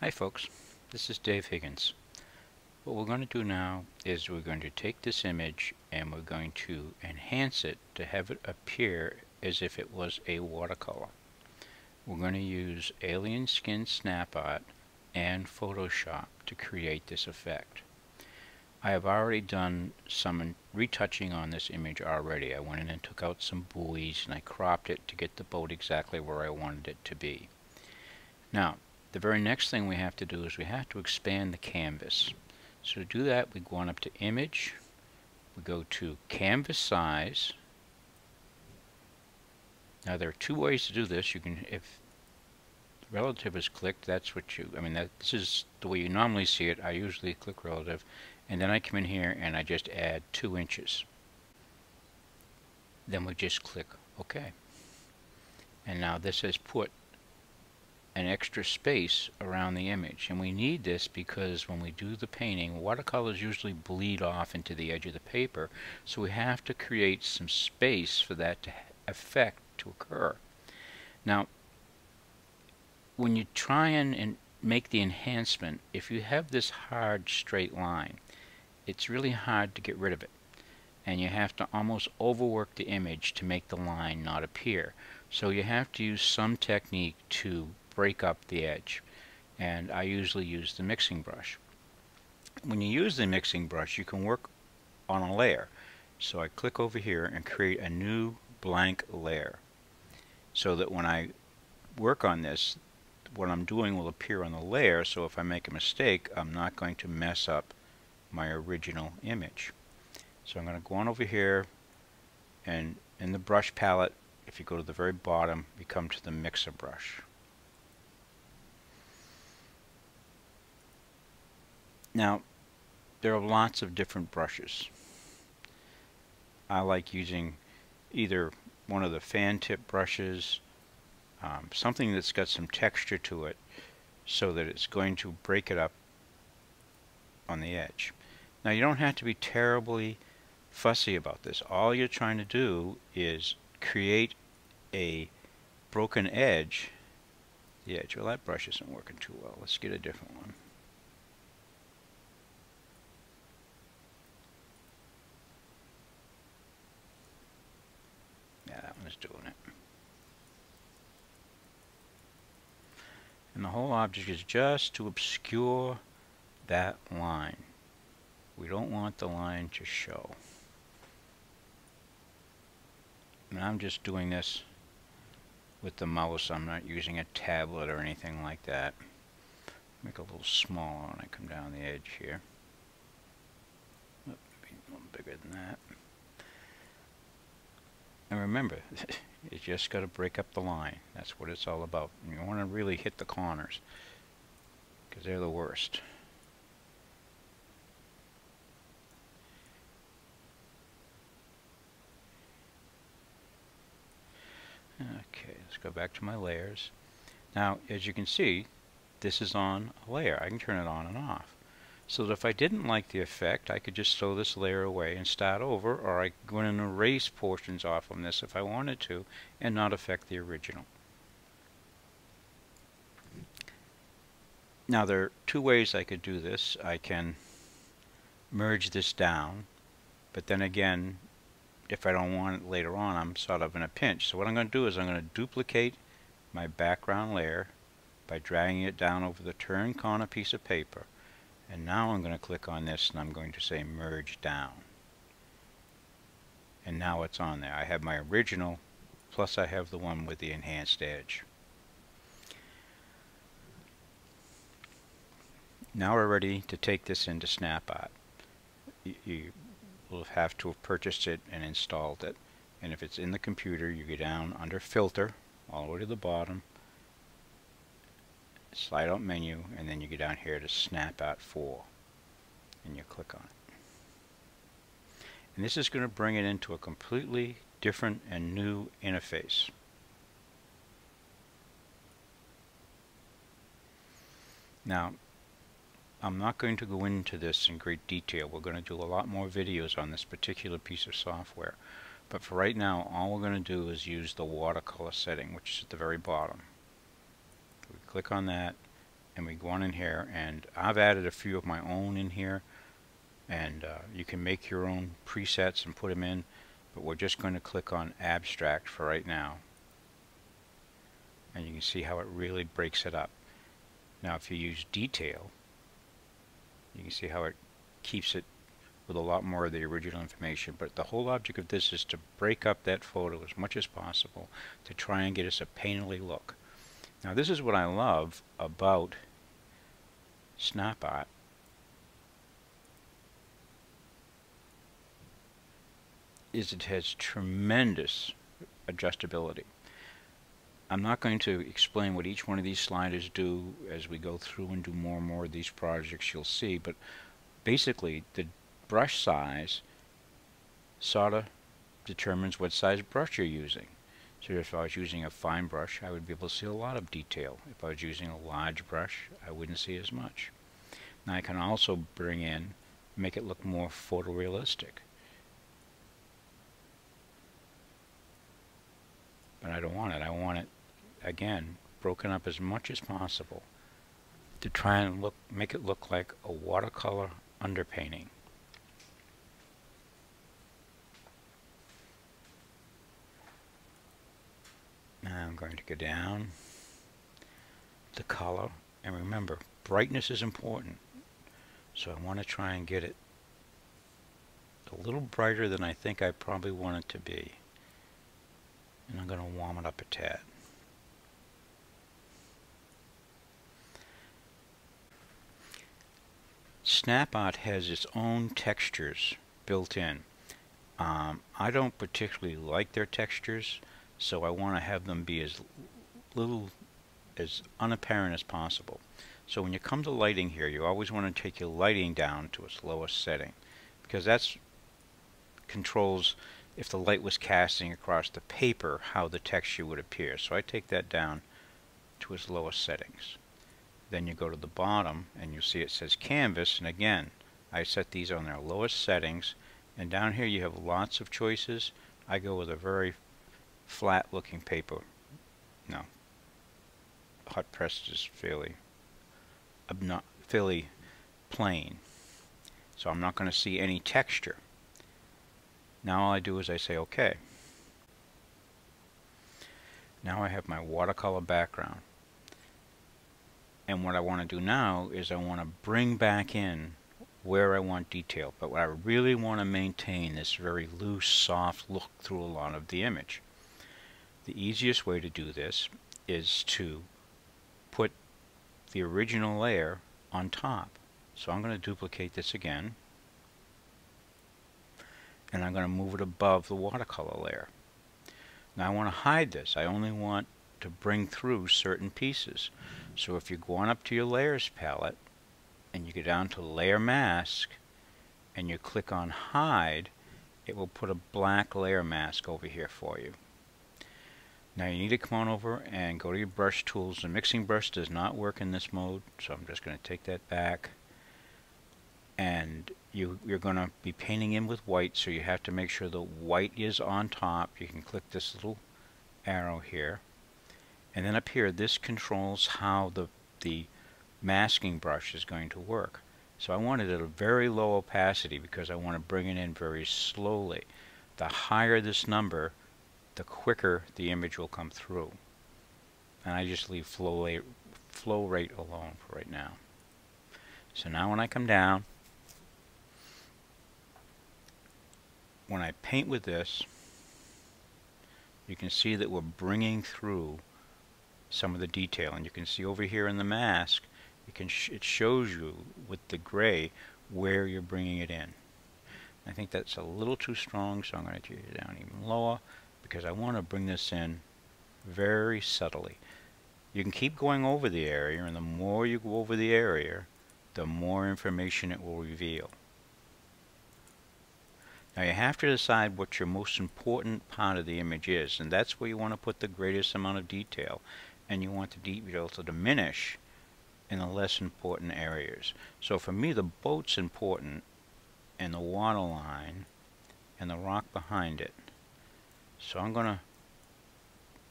Hi folks, this is Dave Higgins. What we're going to do now is we're going to take this image and we're going to enhance it to have it appear as if it was a watercolor. We're going to use Alien Skin Snap Art and Photoshop to create this effect. I have already done some retouching on this image already. I went in and took out some buoys and I cropped it to get the boat exactly where I wanted it to be. Now, the very next thing we have to do is we have to expand the canvas. So to do that, we go on up to Image, we go to Canvas Size. Now there are two ways to do this. You can, if relative is clicked, that's what you, I mean, that, this is the way you normally see it. I usually click relative, and then I come in here and I just add two inches. Then we just click OK. And now this has put an extra space around the image. And we need this because when we do the painting, watercolors usually bleed off into the edge of the paper, so we have to create some space for that to effect to occur. Now, when you try and, and make the enhancement, if you have this hard straight line, it's really hard to get rid of it. And you have to almost overwork the image to make the line not appear. So you have to use some technique to break up the edge and I usually use the mixing brush. When you use the mixing brush you can work on a layer so I click over here and create a new blank layer so that when I work on this what I'm doing will appear on the layer so if I make a mistake I'm not going to mess up my original image. So I'm going to go on over here and in the brush palette if you go to the very bottom you come to the mixer brush. Now, there are lots of different brushes. I like using either one of the fan tip brushes, um, something that's got some texture to it so that it's going to break it up on the edge. Now you don't have to be terribly fussy about this. All you're trying to do is create a broken edge. The edge, well that brush isn't working too well. Let's get a different one. is doing it. And the whole object is just to obscure that line. We don't want the line to show. And I'm just doing this with the mouse. I'm not using a tablet or anything like that. Make it a little smaller when I come down the edge here. Maybe a little bigger than that. And remember, you just got to break up the line. That's what it's all about. And you want to really hit the corners because they're the worst. Okay, let's go back to my layers. Now, as you can see, this is on a layer. I can turn it on and off so that if I didn't like the effect I could just throw this layer away and start over or I could and erase portions off on this if I wanted to and not affect the original. Now there are two ways I could do this. I can merge this down but then again if I don't want it later on I'm sort of in a pinch. So what I'm going to do is I'm going to duplicate my background layer by dragging it down over the turn corner piece of paper and now I'm going to click on this and I'm going to say merge down. And now it's on there. I have my original plus I have the one with the enhanced edge. Now we're ready to take this into SnapArt. You, you will have to have purchased it and installed it. And if it's in the computer, you go down under Filter, all the way to the bottom, slide out menu and then you go down here to Snap Art 4 and you click on it. And this is going to bring it into a completely different and new interface. Now, I'm not going to go into this in great detail. We're going to do a lot more videos on this particular piece of software. But for right now, all we're going to do is use the watercolor setting, which is at the very bottom. Click on that and we go on in here and I've added a few of my own in here and uh, you can make your own presets and put them in but we're just going to click on abstract for right now. And you can see how it really breaks it up. Now if you use detail you can see how it keeps it with a lot more of the original information but the whole object of this is to break up that photo as much as possible to try and get us a painterly look now this is what I love about SnapArt is it has tremendous adjustability. I'm not going to explain what each one of these sliders do as we go through and do more and more of these projects you'll see but basically the brush size sort of determines what size brush you're using. So if I was using a fine brush I would be able to see a lot of detail. If I was using a large brush I wouldn't see as much. Now I can also bring in make it look more photorealistic. but I don't want it. I want it, again, broken up as much as possible to try and look, make it look like a watercolor underpainting. I'm going to go down the color and remember brightness is important so I want to try and get it a little brighter than I think I probably want it to be and I'm going to warm it up a tad. SnapArt has its own textures built in. Um, I don't particularly like their textures, so I want to have them be as little, as unapparent as possible. So when you come to lighting here, you always want to take your lighting down to its lowest setting, because that's controls if the light was casting across the paper, how the texture would appear. So I take that down to its lowest settings. Then you go to the bottom and you see it says canvas and again I set these on their lowest settings and down here you have lots of choices. I go with a very flat looking paper. No. Hot pressed is fairly fairly plain. So I'm not going to see any texture. Now all I do is I say OK. Now I have my watercolor background. And what I want to do now is I want to bring back in where I want detail. But I really want to maintain this very loose, soft look through a lot of the image. The easiest way to do this is to put the original layer on top. So I'm going to duplicate this again and I'm going to move it above the watercolor layer. Now I want to hide this. I only want to bring through certain pieces. So if you go on up to your layers palette and you go down to layer mask and you click on hide it will put a black layer mask over here for you. Now you need to come on over and go to your brush tools. The mixing brush does not work in this mode so I'm just going to take that back. And you, you're going to be painting in with white so you have to make sure the white is on top. You can click this little arrow here. And then up here this controls how the the masking brush is going to work. So I want it at a very low opacity because I want to bring it in very slowly. The higher this number the quicker the image will come through and I just leave flow rate, flow rate alone for right now so now when I come down when I paint with this, you can see that we're bringing through some of the detail. And you can see over here in the mask, it, can sh it shows you with the gray where you're bringing it in. I think that's a little too strong, so I'm going to take it down even lower because I want to bring this in very subtly. You can keep going over the area, and the more you go over the area, the more information it will reveal. Now you have to decide what your most important part of the image is and that's where you want to put the greatest amount of detail and you want the detail to diminish in the less important areas. So for me the boat's important and the water line and the rock behind it. So I'm going to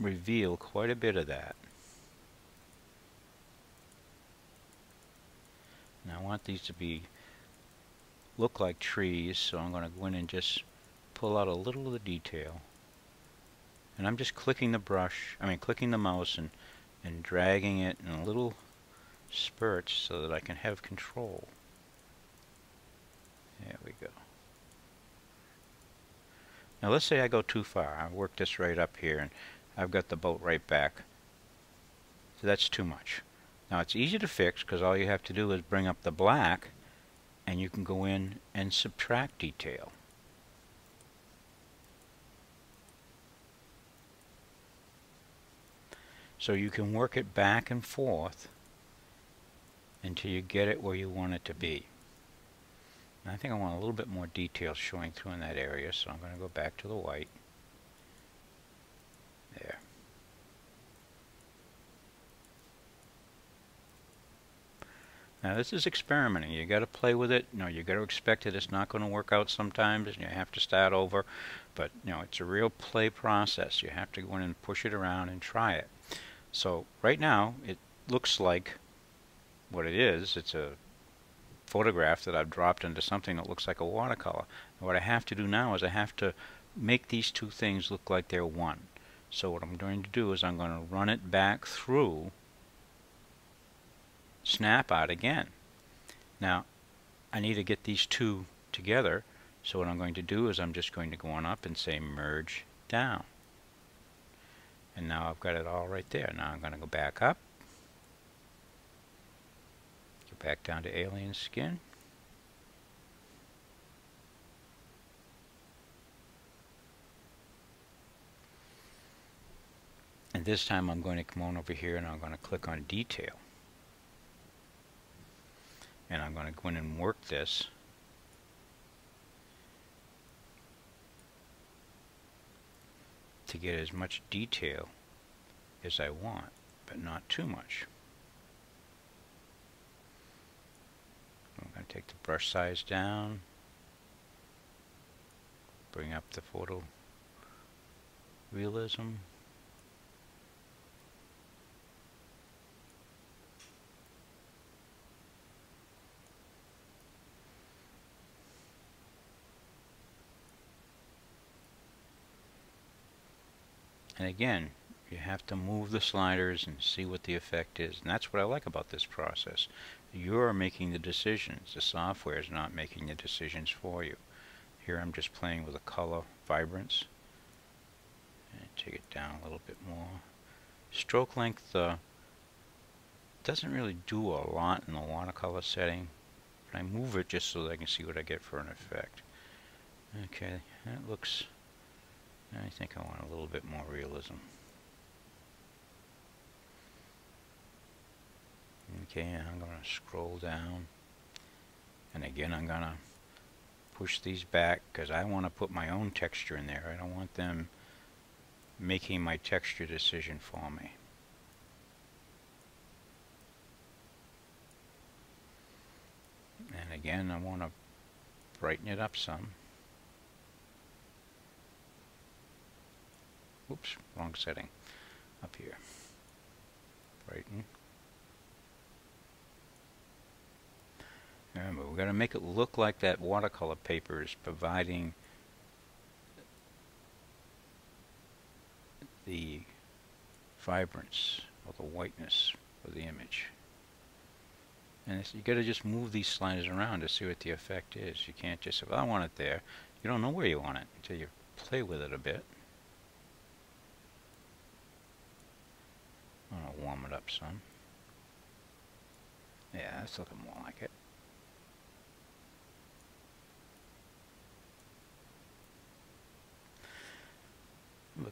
reveal quite a bit of that. Now I want these to be look like trees, so I'm going to go in and just pull out a little of the detail. And I'm just clicking the brush, I mean clicking the mouse and, and dragging it in a little spurts so that I can have control. There we go. Now let's say I go too far. I work this right up here and I've got the boat right back. So that's too much. Now it's easy to fix because all you have to do is bring up the black and you can go in and subtract detail. So you can work it back and forth until you get it where you want it to be. And I think I want a little bit more detail showing through in that area, so I'm going to go back to the white. There. Now this is experimenting. You got to play with it. You know, you got to expect that it's not going to work out sometimes, and you have to start over. But you know, it's a real play process. You have to go in and push it around and try it. So right now, it looks like what it is. It's a photograph that I've dropped into something that looks like a watercolor. And what I have to do now is I have to make these two things look like they're one. So what I'm going to do is I'm going to run it back through Snap Art again. Now I need to get these two together so what I'm going to do is I'm just going to go on up and say merge down. And now I've got it all right there. Now I'm going to go back up back down to alien skin. And this time I'm going to come on over here and I'm going to click on detail. And I'm going to go in and work this. to get as much detail as I want, but not too much. Take the brush size down, bring up the photo realism. And again, you have to move the sliders and see what the effect is. And that's what I like about this process. You're making the decisions. The software is not making the decisions for you. Here I'm just playing with the color vibrance. And take it down a little bit more. Stroke length uh, doesn't really do a lot in the watercolor setting. But I move it just so that I can see what I get for an effect. Okay, that looks... I think I want a little bit more realism. Okay, I'm going to scroll down. And again, I'm going to push these back because I want to put my own texture in there. I don't want them making my texture decision for me. And again, I want to brighten it up some. Oops, wrong setting. Up here. Brighten. Remember, we're going to make it look like that watercolor paper is providing the vibrance or the whiteness of the image. And you got to just move these sliders around to see what the effect is. You can't just say, well, I want it there. You don't know where you want it until you play with it a bit. I'm going to warm it up some. Yeah, that's looking more like it.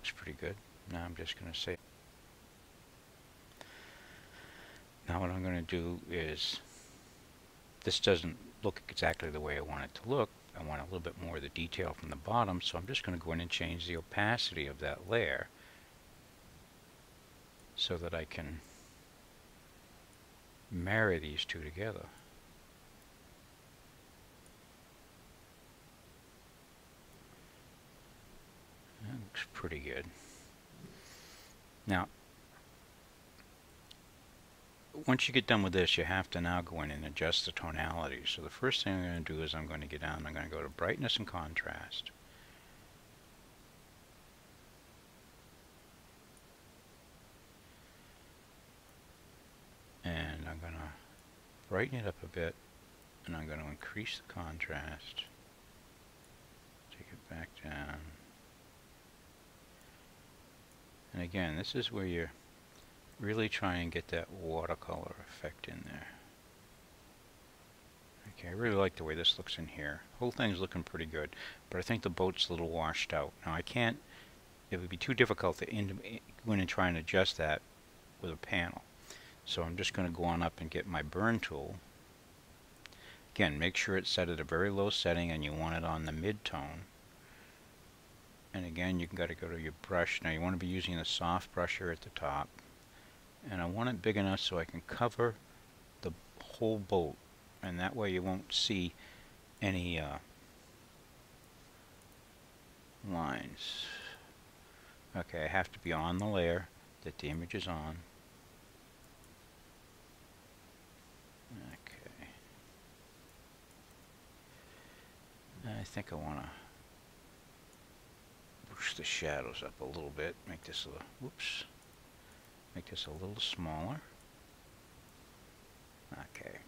Looks pretty good. Now I'm just going to say. Now what I'm going to do is, this doesn't look exactly the way I want it to look. I want a little bit more of the detail from the bottom, so I'm just going to go in and change the opacity of that layer so that I can marry these two together. That looks pretty good. Now, once you get done with this, you have to now go in and adjust the tonality. So the first thing I'm going to do is I'm going to get down, I'm going to go to brightness and contrast. And I'm going to brighten it up a bit, and I'm going to increase the contrast. Take it back down. And again, this is where you're really try and get that watercolor effect in there. Okay, I really like the way this looks in here. whole thing's looking pretty good, but I think the boat's a little washed out. Now I can't, it would be too difficult to in, eh, go in and try and adjust that with a panel. So I'm just going to go on up and get my burn tool. Again, make sure it's set at a very low setting and you want it on the mid-tone. And again, you've got to go to your brush. Now you want to be using the soft brush here at the top and I want it big enough so I can cover the whole boat and that way you won't see any uh, lines. Okay, I have to be on the layer that the image is on. Okay. I think I want to push the shadows up a little bit, make this a little, whoops, Make this a little smaller. Okay.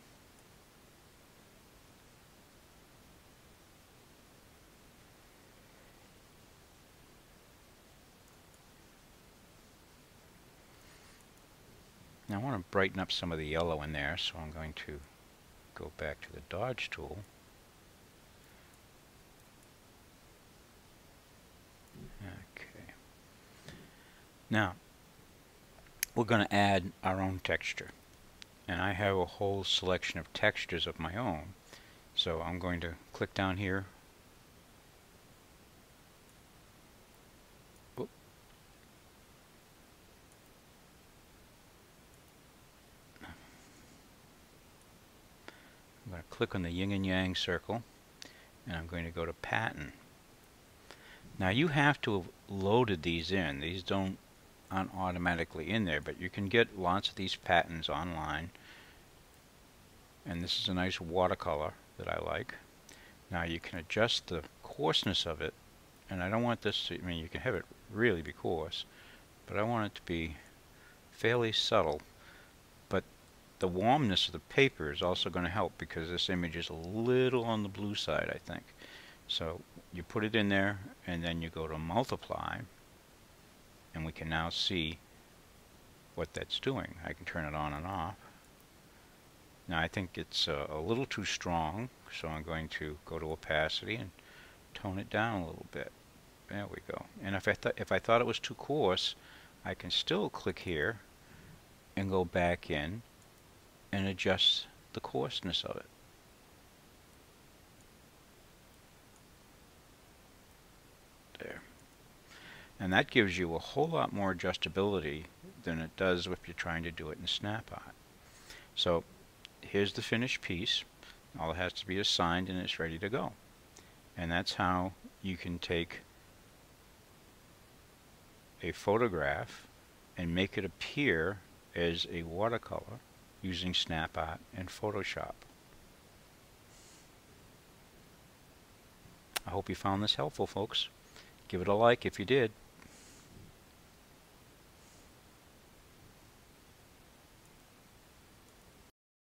Now I want to brighten up some of the yellow in there, so I'm going to go back to the dodge tool. Okay. Now, we're going to add our own texture. And I have a whole selection of textures of my own. So I'm going to click down here. I'm going to click on the yin and yang circle and I'm going to go to pattern. Now you have to have loaded these in. These don't automatically in there, but you can get lots of these patterns online. And this is a nice watercolor that I like. Now you can adjust the coarseness of it, and I don't want this to, I mean you can have it really be coarse, but I want it to be fairly subtle. But the warmness of the paper is also going to help because this image is a little on the blue side, I think. So you put it in there, and then you go to multiply, and we can now see what that's doing. I can turn it on and off. Now I think it's uh, a little too strong, so I'm going to go to opacity and tone it down a little bit. There we go. And if I, th if I thought it was too coarse, I can still click here and go back in and adjust the coarseness of it. And that gives you a whole lot more adjustability than it does if you're trying to do it in SnapArt. So here's the finished piece. All it has to be is signed and it's ready to go. And that's how you can take a photograph and make it appear as a watercolor using SnapArt and Photoshop. I hope you found this helpful, folks. Give it a like if you did.